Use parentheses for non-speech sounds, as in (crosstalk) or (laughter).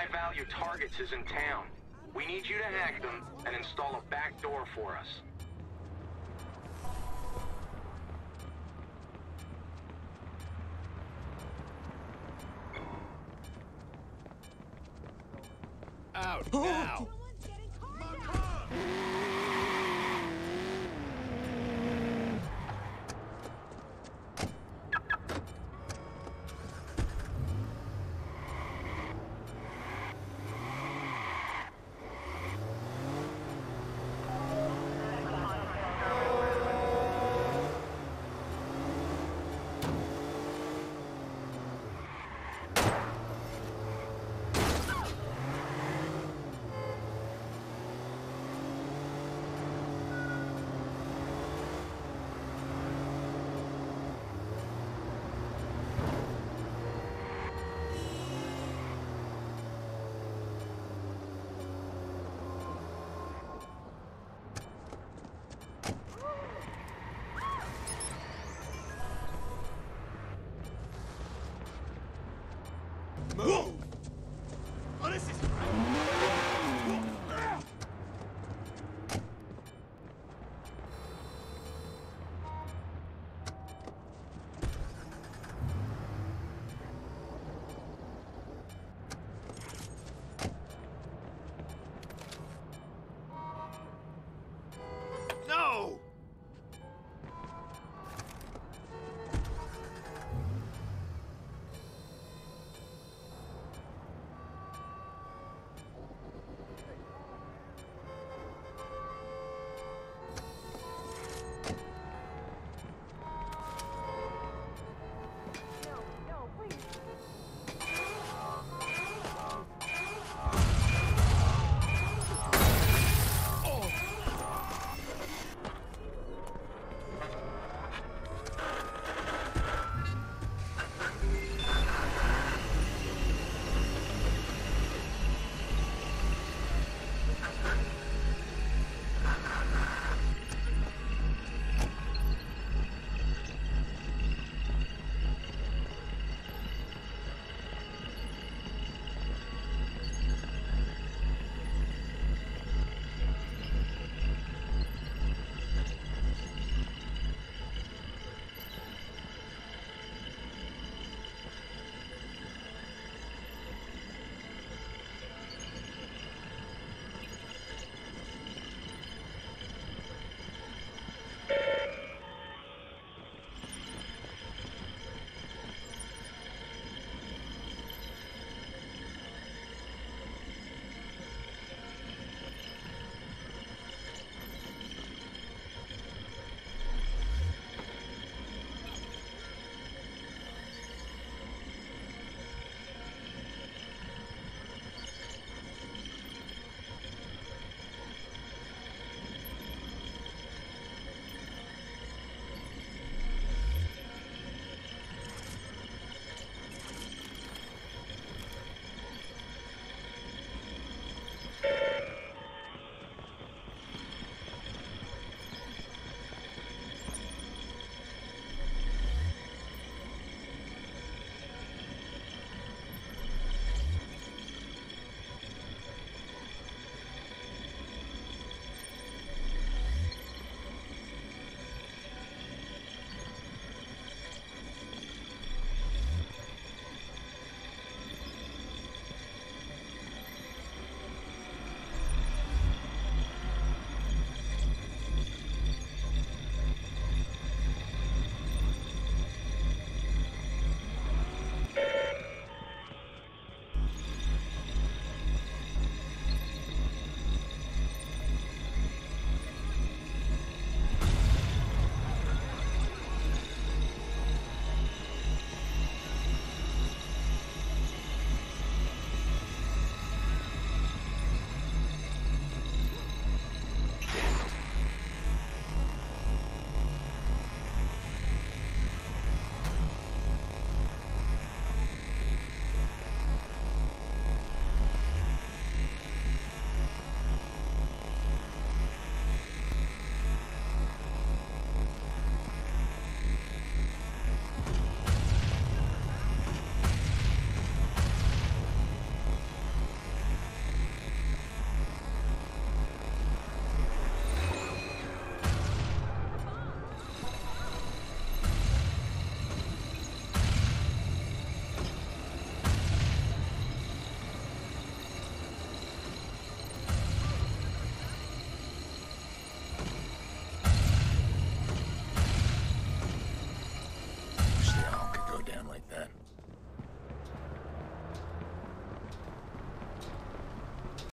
high-value targets is in town. We need you to hack them and install a back door for us. Out now! (gasps) (gasps) (gasps) (laughs)